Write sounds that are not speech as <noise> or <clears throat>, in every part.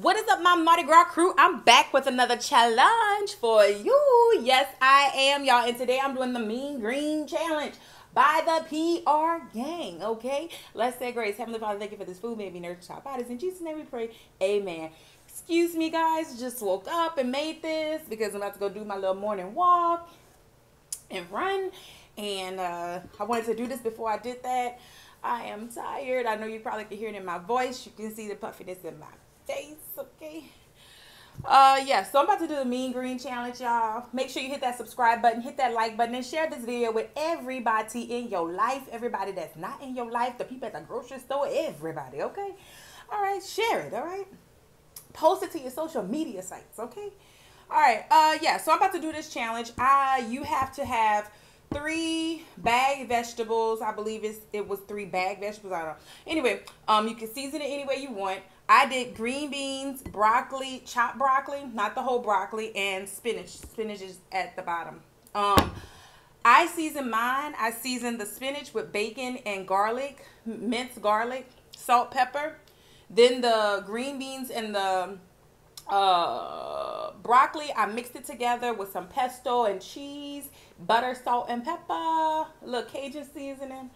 What is up, my Mardi Gras Krewe? I'm back with another challenge for you. Yes, I am, y'all. And today I'm doing the Mean Green Challenge by the PR Gang. Okay, let's say grace. Heavenly Father, thank you for this food. May it be nourished our bodies. In Jesus' name we pray. Amen. Excuse me, guys. Just woke up and made this because I'm about to go do my little morning walk and run. And uh, I wanted to do this before I did that. I am tired. I know you probably can hear it in my voice. You can see the puffiness in my face, okay? Uh, yeah, so I'm about to do the Mean Green Challenge, y'all. Make sure you hit that subscribe button, hit that like button, and share this video with everybody in your life. Everybody that's not in your life, the people at the grocery store, everybody, okay? All right, share it, all right? Post it to your social media sites, okay? All right, uh, yeah, so I'm about to do this challenge. Uh, you have to have three bag vegetables. I believe it's, it was three bag vegetables. I don't know. Anyway, um, you can season it any way you want. I did green beans, broccoli, chopped broccoli, not the whole broccoli, and spinach. Spinach is at the bottom. Um, I seasoned mine. I seasoned the spinach with bacon and garlic, minced garlic, salt, pepper. Then the green beans and the uh, broccoli, I mixed it together with some pesto and cheese, butter, salt, and pepper, a little Cajun seasoning.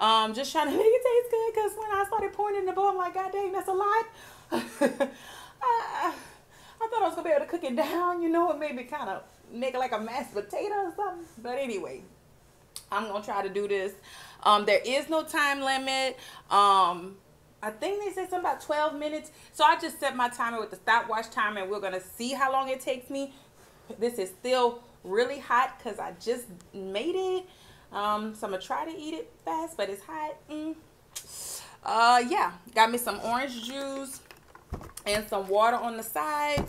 Um, just trying to <laughs> make it taste good because in the bowl, I'm like, God dang, that's a lot. <laughs> I, I thought I was to be able to cook it down, you know, and maybe kind of make it like a mashed potato or something. But anyway, I'm to try to do this. Um, there is no time limit. Um, I think they said something about 12 minutes. So I just set my timer with the stopwatch timer and we're to see how long it takes me. This is still really hot because I just made it. Um, so I'm gonna try to eat it fast, but it's hot. Mm. Uh, yeah, got me some orange juice and some water on the side.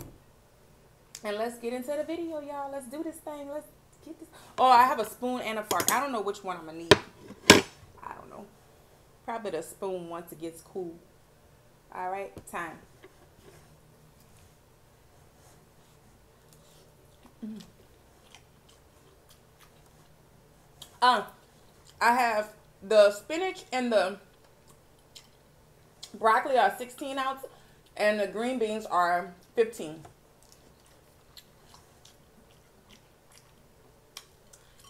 And let's get into the video, y'all. Let's do this thing. Let's get this. Oh, I have a spoon and a fork. I don't know which one I'm gonna need. I don't know. Probably the spoon once it gets cool. All right, time. Mm. Um, I have the spinach and the broccoli are 16 ounce and the green beans are 15.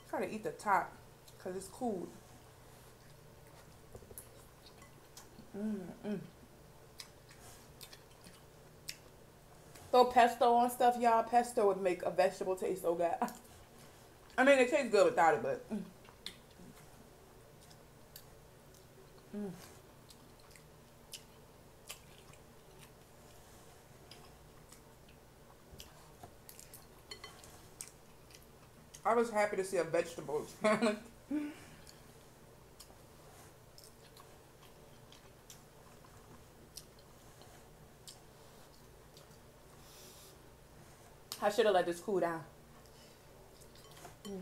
Try to eat the top because it's cool. Mm -mm. Throw pesto on stuff, y'all. Pesto would make a vegetable taste so good. <laughs> I mean, it tastes good without it, but... Mm. I was happy to see a vegetable <laughs> challenge. I should have let this cool down. Mm.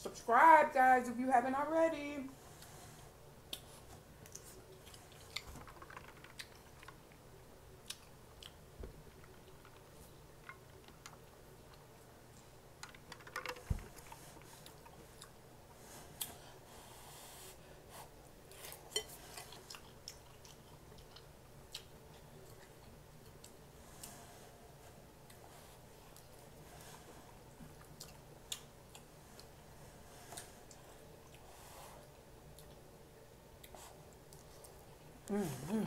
Subscribe, guys, if you haven't already. Mm, mm.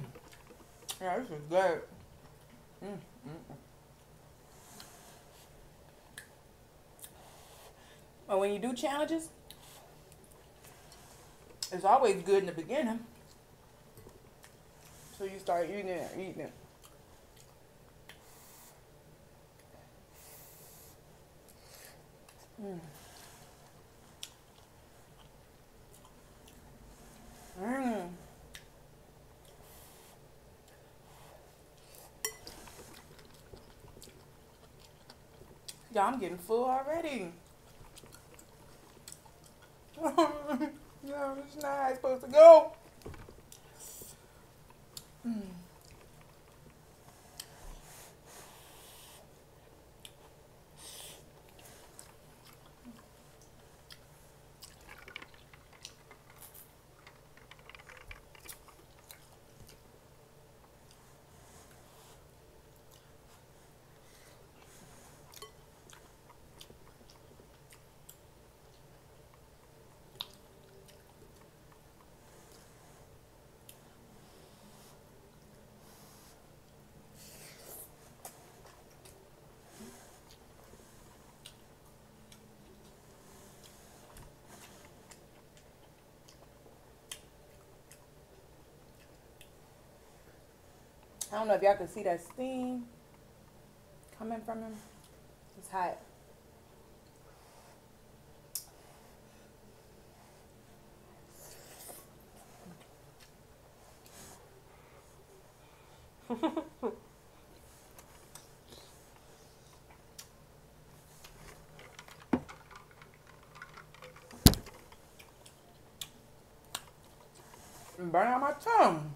Yeah, this is good. Mm, mm, mm. But when you do challenges, it's always good in the beginning. So you start eating it, eating it. Mm. Y'all, I'm getting full already. <laughs> no, it's not supposed to go. I don't know if y'all can see that steam coming from him. It's hot. <laughs> Burn out my tongue.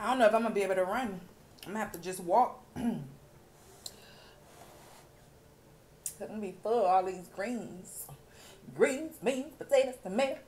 I don't know if I'm gonna be able to run. I'm gonna have to just walk. <clears throat> Couldn't be full of all these greens. Greens, beans, potatoes, tomatoes.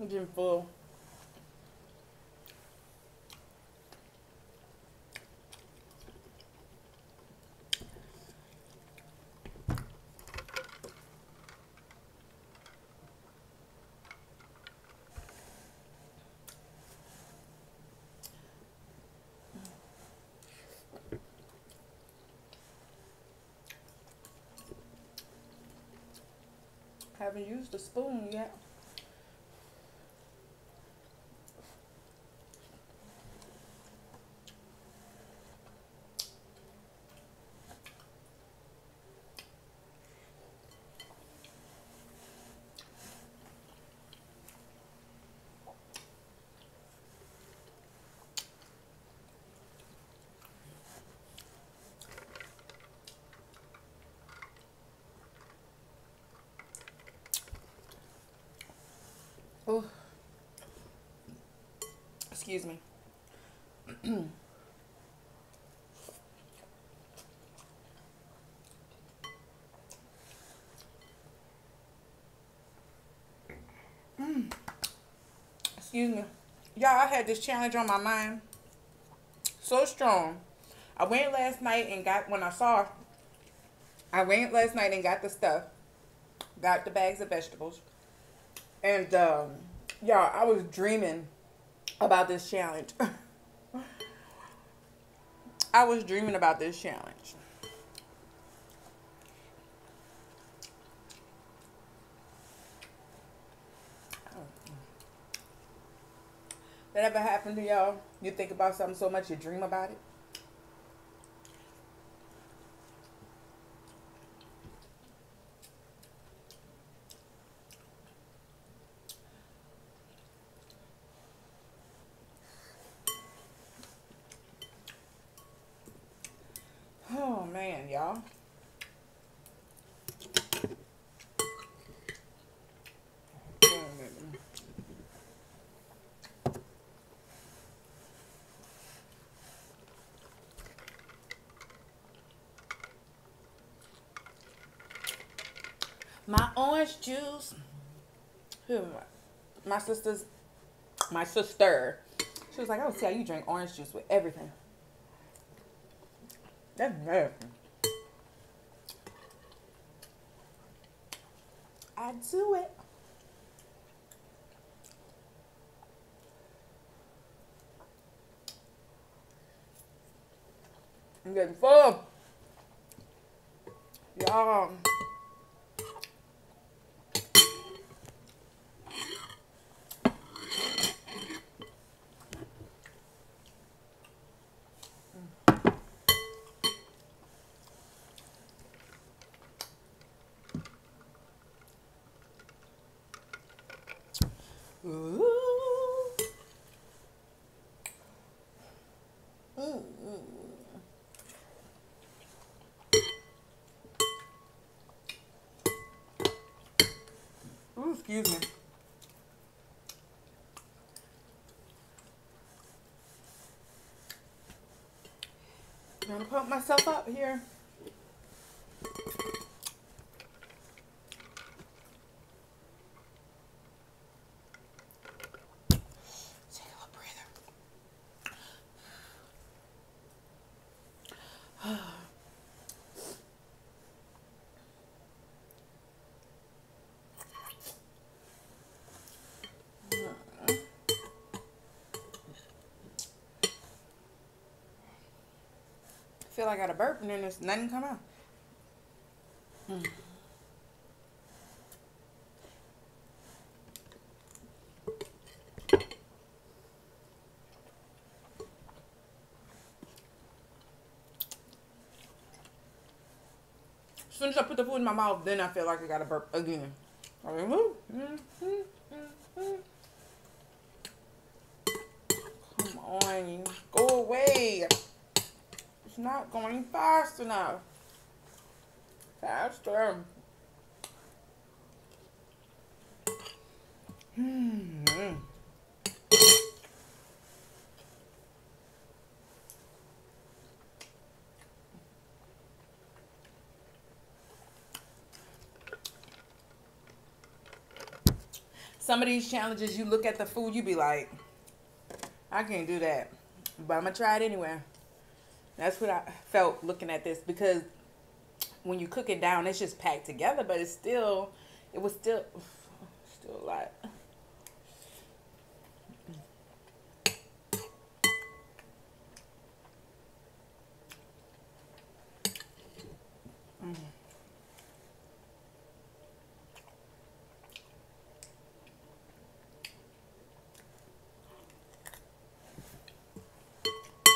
I'm getting full. Haven't used a spoon yet. Excuse me. mm. <clears throat> Excuse me. Y'all, I had this challenge on my mind. So strong. I went last night and got, when I saw, I went last night and got the stuff. Got the bags of vegetables and um, y'all, I was dreaming about this challenge. <laughs> I was dreaming about this challenge. That ever happened to y'all? You think about something so much you dream about it? y'all. My orange juice. Who my sister's, my sister, she was like, I would see how you drink orange juice with everything. That's nasty. I do it. I'm getting full. Y'all. Mm, mm. Ooh, excuse me. I'm gonna pump myself up here. Feel like I got a burp and then there's nothing come out. Mm. As soon as I put the food in my mouth, then I feel like I got a burp again. I mean, woo. Mm, mm, mm, mm. Come on, go not going fast enough. Faster. Hmm. Some of these challenges, you look at the food, you be like, I can't do that. But I'm going to try it anyway. That's what I felt looking at this because when you cook it down, it's just packed together, but it's still, it was still, still a lot. Mm.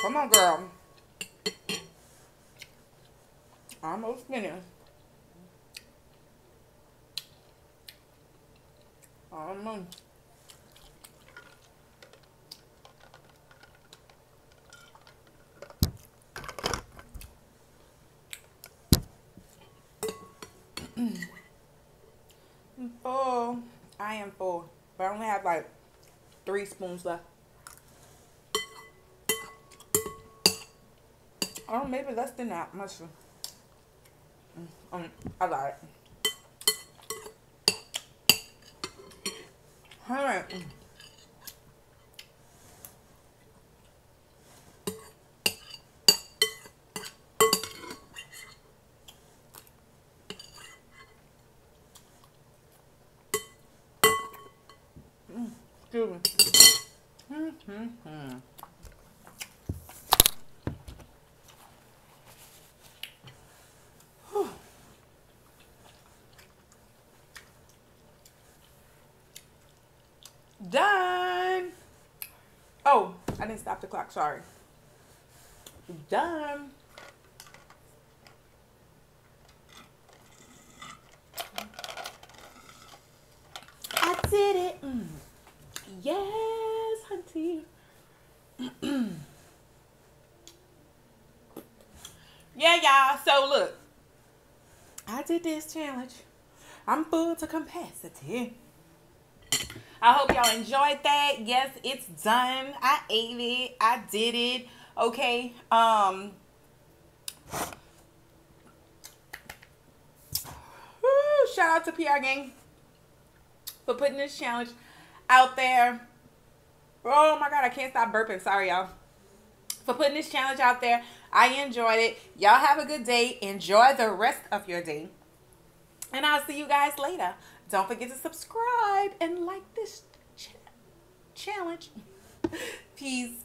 Come on, girl. Almost finished. Almost. I'm full. I am full. But I only have like three spoons left. Oh, maybe less than that. Mushroom. Um, I got it. All right. Mm, excuse me. Mm-hmm. Done. Oh, I didn't stop the clock. Sorry. Done. I did it. Mm. Yes, hunty. <clears throat> yeah, y'all. So look, I did this challenge. I'm full to capacity. I hope y'all enjoyed that. Yes, it's done. I ate it. I did it. Okay. Um. Woo, shout out to PR Gang for putting this challenge out there. Oh my God, I can't stop burping. Sorry, y'all. For putting this challenge out there. I enjoyed it. Y'all have a good day. Enjoy the rest of your day. And I'll see you guys later. Don't forget to subscribe and like this ch challenge. <laughs> Peace.